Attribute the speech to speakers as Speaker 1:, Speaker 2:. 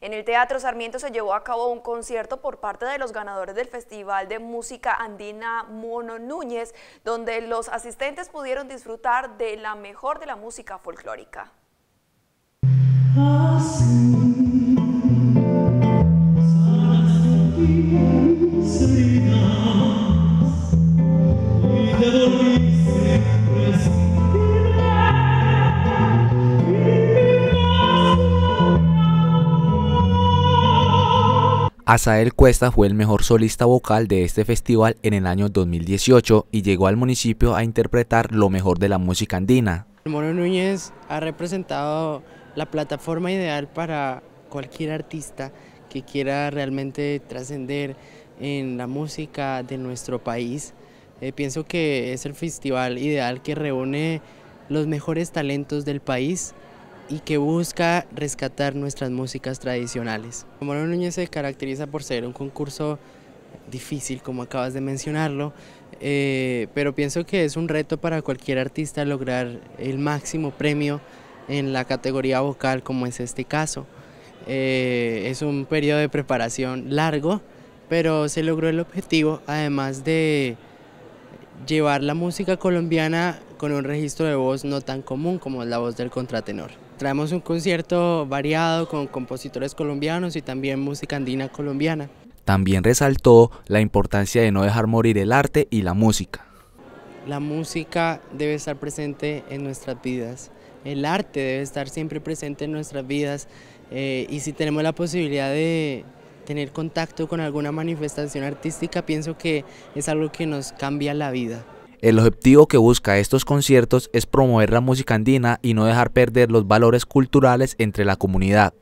Speaker 1: En el Teatro Sarmiento se llevó a cabo un concierto por parte de los ganadores del Festival de Música Andina Mono Núñez, donde los asistentes pudieron disfrutar de la mejor de la música folclórica.
Speaker 2: Asael Cuesta fue el mejor solista vocal de este festival en el año 2018 y llegó al municipio a interpretar lo mejor de la música andina.
Speaker 3: Mono Núñez ha representado la plataforma ideal para cualquier artista que quiera realmente trascender en la música de nuestro país. Eh, pienso que es el festival ideal que reúne los mejores talentos del país y que busca rescatar nuestras músicas tradicionales. Mono Núñez se caracteriza por ser un concurso difícil, como acabas de mencionarlo, eh, pero pienso que es un reto para cualquier artista lograr el máximo premio en la categoría vocal, como es este caso. Eh, es un periodo de preparación largo, pero se logró el objetivo, además de llevar la música colombiana con un registro de voz no tan común como es la voz del contratenor. Traemos un concierto variado con compositores colombianos y también música andina colombiana.
Speaker 2: También resaltó la importancia de no dejar morir el arte y la música.
Speaker 3: La música debe estar presente en nuestras vidas, el arte debe estar siempre presente en nuestras vidas eh, y si tenemos la posibilidad de tener contacto con alguna manifestación artística, pienso que es algo que nos cambia la vida.
Speaker 2: El objetivo que busca estos conciertos es promover la música andina y no dejar perder los valores culturales entre la comunidad.